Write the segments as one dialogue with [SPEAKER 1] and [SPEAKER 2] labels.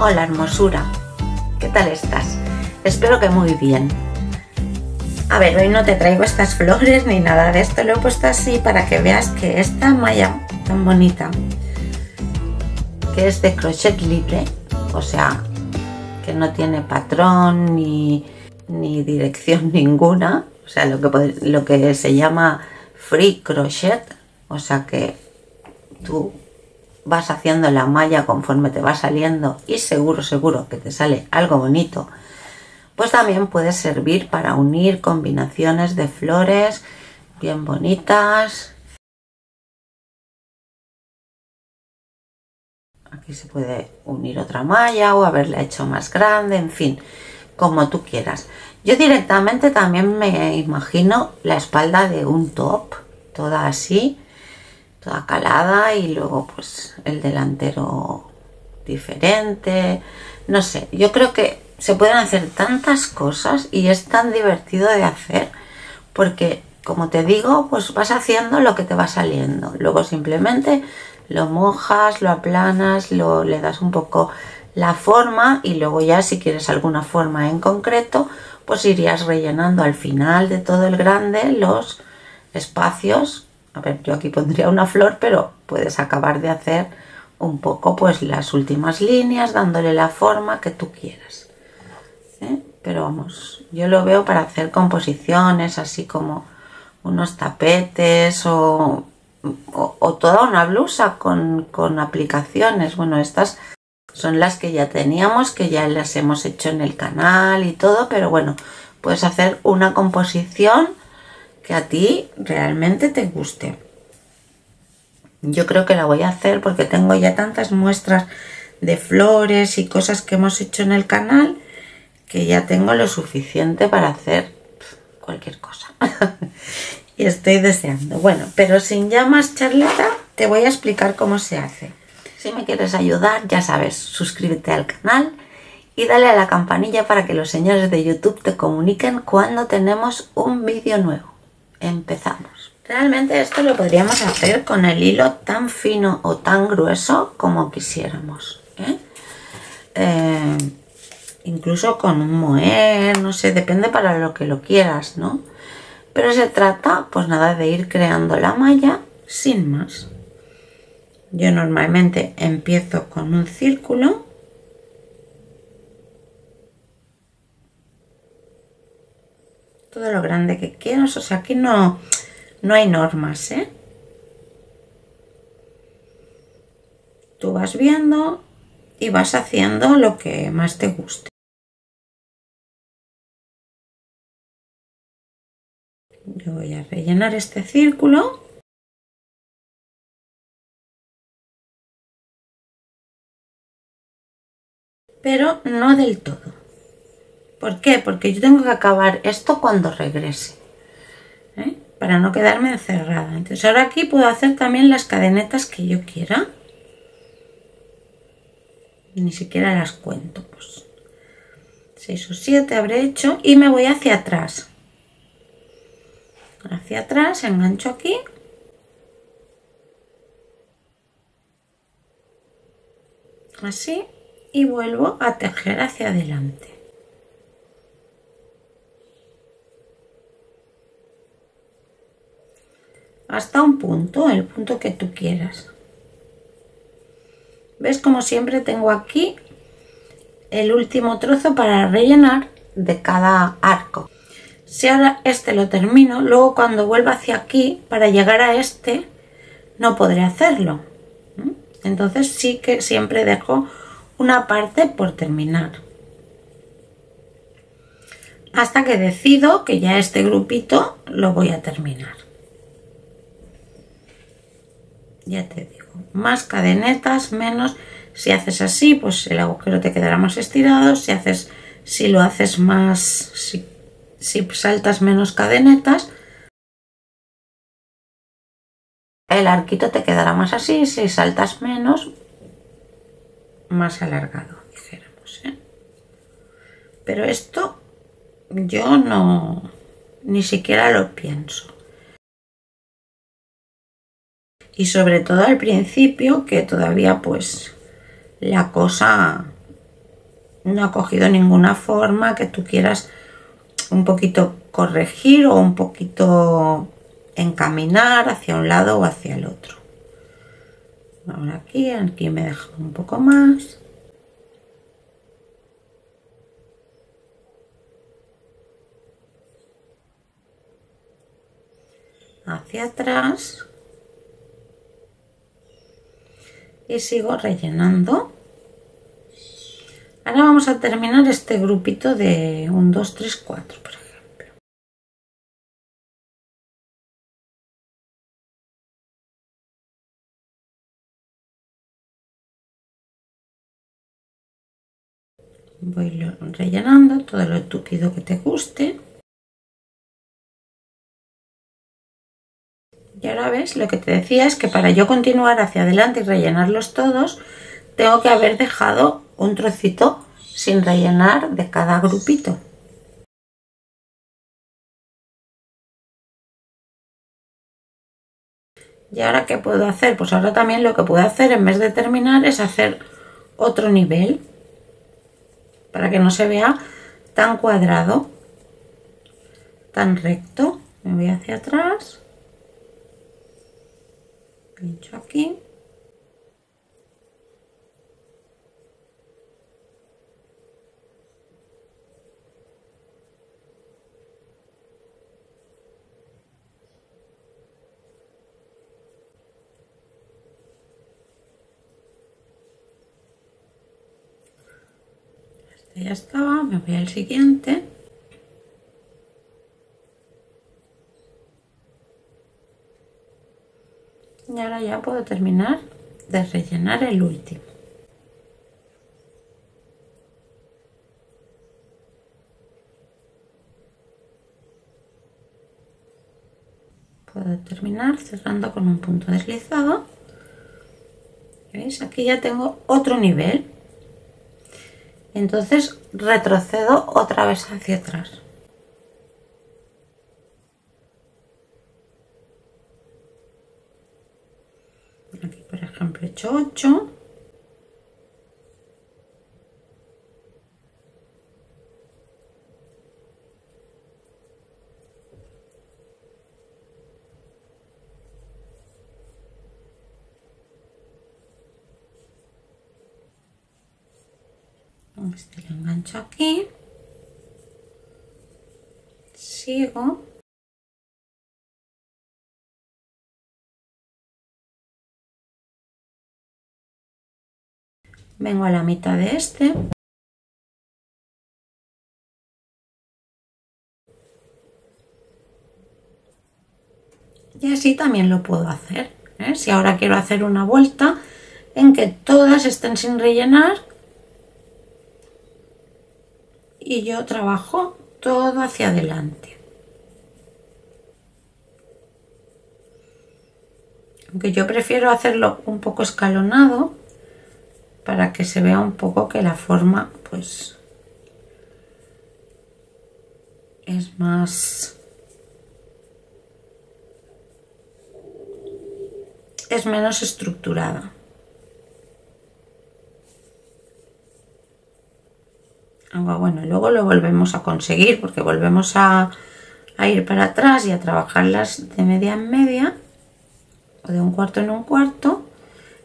[SPEAKER 1] Hola hermosura, ¿qué tal estás? Espero que muy bien. A ver, hoy no te traigo estas flores ni nada de esto, lo he puesto así para que veas que esta malla tan bonita, que es de crochet libre, o sea, que no tiene patrón ni, ni dirección ninguna, o sea, lo que, lo que se llama free crochet, o sea que tú vas haciendo la malla conforme te va saliendo y seguro, seguro que te sale algo bonito, pues también puede servir para unir combinaciones de flores bien bonitas. Aquí se puede unir otra malla o haberla hecho más grande, en fin, como tú quieras. Yo directamente también me imagino la espalda de un top, toda así, toda calada y luego pues el delantero diferente. No sé, yo creo que se pueden hacer tantas cosas y es tan divertido de hacer porque como te digo pues vas haciendo lo que te va saliendo luego simplemente lo mojas lo aplanas lo le das un poco la forma y luego ya si quieres alguna forma en concreto pues irías rellenando al final de todo el grande los espacios yo aquí pondría una flor, pero puedes acabar de hacer un poco pues las últimas líneas, dándole la forma que tú quieras. ¿eh? Pero vamos, yo lo veo para hacer composiciones así como unos tapetes o, toda una blusa con, con aplicaciones. Bueno, estas son las que ya teníamos, que ya las hemos hecho en el canal y todo, pero bueno, puedes hacer una composición que a ti realmente te guste. Yo creo que la voy a hacer porque tengo ya tantas muestras de flores y cosas que hemos hecho en el canal que ya tengo lo suficiente para hacer cualquier cosa. y estoy deseando. Bueno, pero sin ya más charleta, te voy a explicar cómo se hace. Si me quieres ayudar, ya sabes, suscríbete al canal y dale a la campanilla para que los señores de YouTube te comuniquen cuando tenemos un vídeo nuevo empezamos. Realmente esto lo podríamos hacer con el hilo tan fino o tan grueso como quisiéramos. ¿eh? Eh, incluso con un moer, no sé, depende para lo que lo quieras, ¿no? Pero se trata, pues nada, de ir creando la malla sin más. Yo normalmente empiezo con un círculo todo lo grande que quieras. O sea, aquí no, no hay normas, ¿eh? Tú vas viendo y vas haciendo lo que más te guste. Yo voy a rellenar este círculo. Pero no del todo. ¿Por qué? Porque yo tengo que acabar esto cuando regrese. ¿eh? Para no quedarme encerrada. Entonces ahora aquí puedo hacer también las cadenetas que yo quiera. Ni siquiera las cuento. Pues 6 o 7 habré hecho. Y me voy hacia atrás. Hacia atrás, engancho aquí. Así. Y vuelvo a tejer hacia adelante. Hasta un punto, el punto que tú quieras. ¿Ves como siempre tengo aquí el último trozo para rellenar de cada arco? Si ahora este lo termino, luego cuando vuelva hacia aquí, para llegar a este, no podré hacerlo. Entonces sí que siempre dejo una parte por terminar. Hasta que decido que ya este grupito lo voy a terminar ya te digo, más cadenetas, menos, si haces así, pues el agujero te quedará más estirado, si haces, si lo haces más, si, saltas menos cadenetas, el arquito te quedará más así, si saltas menos, más alargado, dijéramos. ¿eh? Pero esto yo no, ni siquiera lo pienso y sobre todo al principio que todavía pues la cosa no ha cogido ninguna forma que tú quieras un poquito corregir o un poquito encaminar hacia un lado o hacia el otro. Ahora aquí, aquí me dejo un poco más. Hacia atrás. Y sigo rellenando. Ahora vamos a terminar este grupito de 1, 2, 3, 4, por ejemplo. Voy rellenando todo lo tupido que te guste. Y ahora ves, lo que te decía es que para yo continuar hacia adelante y rellenarlos todos, tengo que haber dejado un trocito sin rellenar de cada grupito. ¿Y ahora qué puedo hacer? Pues ahora también lo que puedo hacer en vez de terminar es hacer otro nivel para que no se vea tan cuadrado, tan recto. Me voy hacia atrás, pincho aquí ya estaba, me voy al siguiente. Y ahora ya puedo terminar de rellenar el último. Puedo terminar cerrando con un punto deslizado. ¿Veis? Aquí ya tengo otro nivel entonces retrocedo otra vez hacia atrás. 8, 8. Lo engancho aquí. Sigo. Vengo a la mitad de este y así también lo puedo hacer ¿eh? si ahora quiero hacer una vuelta en que todas estén sin rellenar y yo trabajo todo hacia adelante. Aunque yo prefiero hacerlo un poco escalonado para que se vea un poco que la forma pues es más es menos estructurada. bueno, luego lo volvemos a conseguir porque volvemos a, ir para atrás y a trabajarlas de media en media o de un cuarto en un cuarto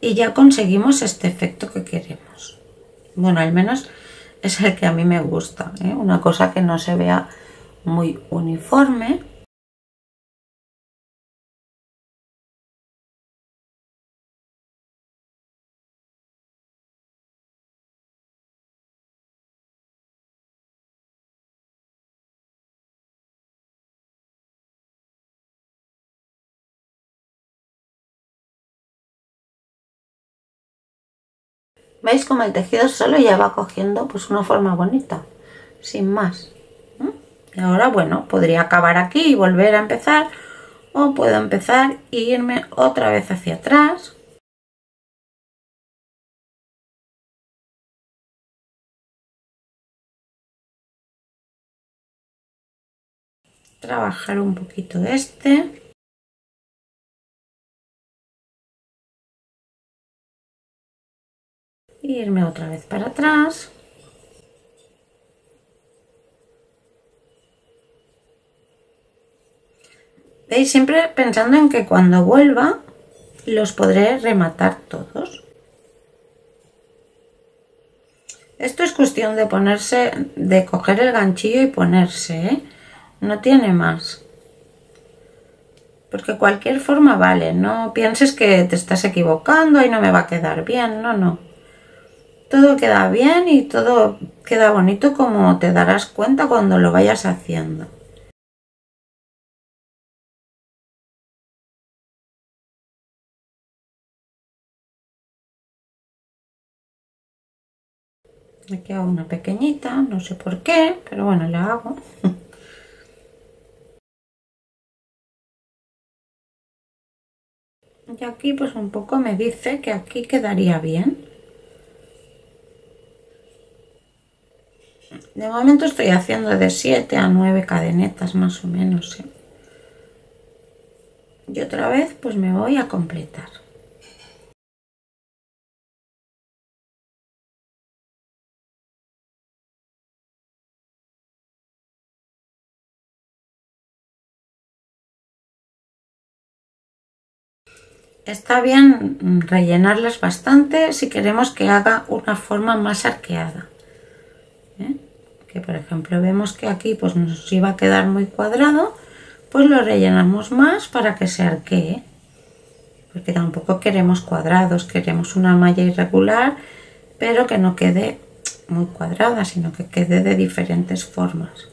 [SPEAKER 1] y ya conseguimos este efecto que queremos. Bueno, al menos es el que a mí me gusta, ¿eh? una cosa que no se vea muy uniforme ¿Veis como el tejido solo ya va cogiendo pues una forma bonita? Sin más. Y ahora, bueno, podría acabar aquí y volver a empezar. O puedo empezar e irme otra vez hacia atrás. Trabajar un poquito este. irme otra vez para atrás ¿Veis? Siempre pensando en que cuando vuelva los podré rematar todos. Esto es cuestión de ponerse, de coger el ganchillo y ponerse. ¿eh? No tiene más. Porque cualquier forma vale, no pienses que te estás equivocando y no me va a quedar bien, no, no. Todo queda bien y todo queda bonito como te darás cuenta cuando lo vayas haciendo. Aquí hago una pequeñita, no sé por qué, pero bueno, la hago. Y aquí pues un poco me dice que aquí quedaría bien. De momento estoy haciendo de 7 a 9 cadenetas más o menos. ¿eh? Y otra vez pues me voy a completar. está bien rellenarlas bastante si queremos que haga una forma más arqueada. Por ejemplo vemos que aquí pues nos iba a quedar muy cuadrado, pues lo rellenamos más para que se arquee. Porque tampoco queremos cuadrados, queremos una malla irregular, pero que no quede muy cuadrada, sino que quede de diferentes formas.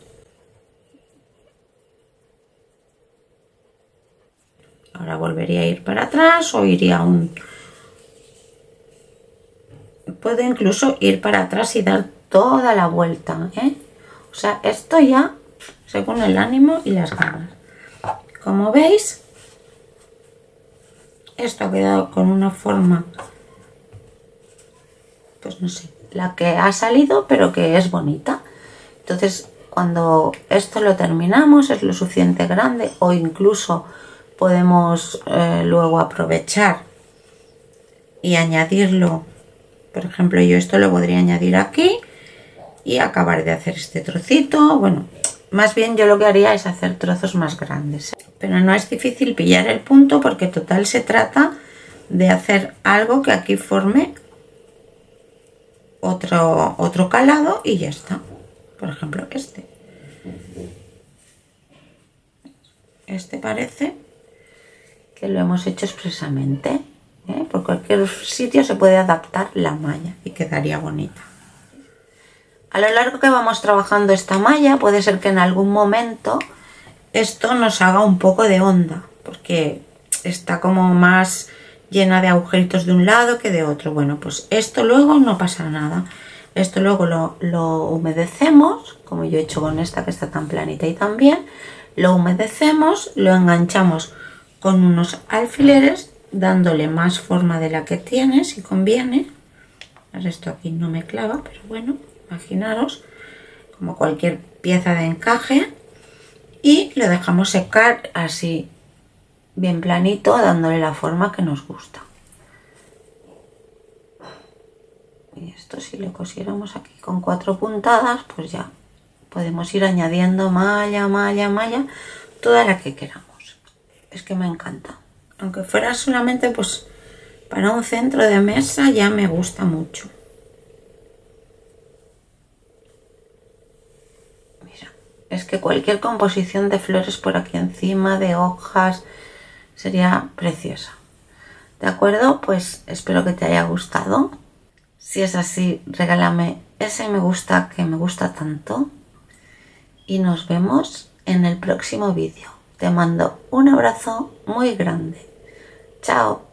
[SPEAKER 1] Ahora volvería a ir para atrás o iría un... Puedo incluso ir para atrás y dar toda la vuelta, ¿eh? O sea, esto ya según el ánimo y las ganas. Como veis, esto ha quedado con una forma, pues no sé, la que ha salido, pero que es bonita. Entonces, cuando esto lo terminamos, es lo suficiente grande o incluso podemos eh, luego aprovechar y añadirlo. Por ejemplo, yo esto lo podría añadir aquí y acabar de hacer este trocito. Bueno, más bien yo lo que haría es hacer trozos más grandes. Pero no es difícil pillar el punto porque total se trata de hacer algo que aquí forme otro, otro calado y ya está. Por ejemplo, este. Este parece que lo hemos hecho expresamente. ¿eh? Por cualquier sitio se puede adaptar la malla y quedaría bonita. A lo largo que vamos trabajando esta malla puede ser que en algún momento esto nos haga un poco de onda porque está como más llena de agujeritos de un lado que de otro. Bueno, pues esto luego no pasa nada. Esto luego lo, humedecemos, como yo he hecho con esta que está tan planita y tan bien. Lo humedecemos, lo enganchamos con unos alfileres dándole más forma de la que tiene si conviene esto aquí no me clava pero bueno imaginaros como cualquier pieza de encaje y lo dejamos secar así bien planito dándole la forma que nos gusta y esto si lo cosiéramos aquí con cuatro puntadas pues ya podemos ir añadiendo malla malla malla toda la que queramos es que me encanta. Aunque fuera solamente pues para un centro de mesa ya me gusta mucho. Es que cualquier composición de flores por aquí encima, de hojas, sería preciosa. ¿De acuerdo? Pues espero que te haya gustado. Si es así, regálame ese me gusta que me gusta tanto. Y nos vemos en el próximo vídeo. Te mando un abrazo muy grande. Chao.